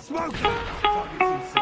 Smoke! Target's inside.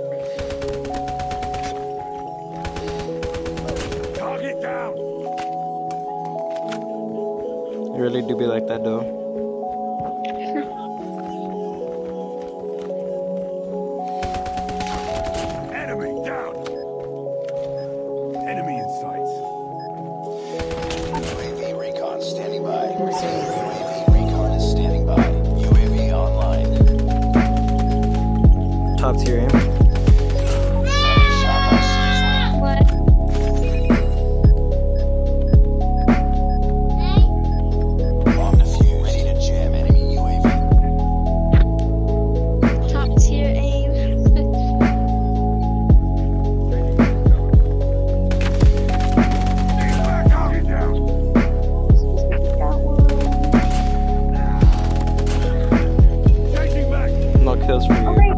really do be like that though. you.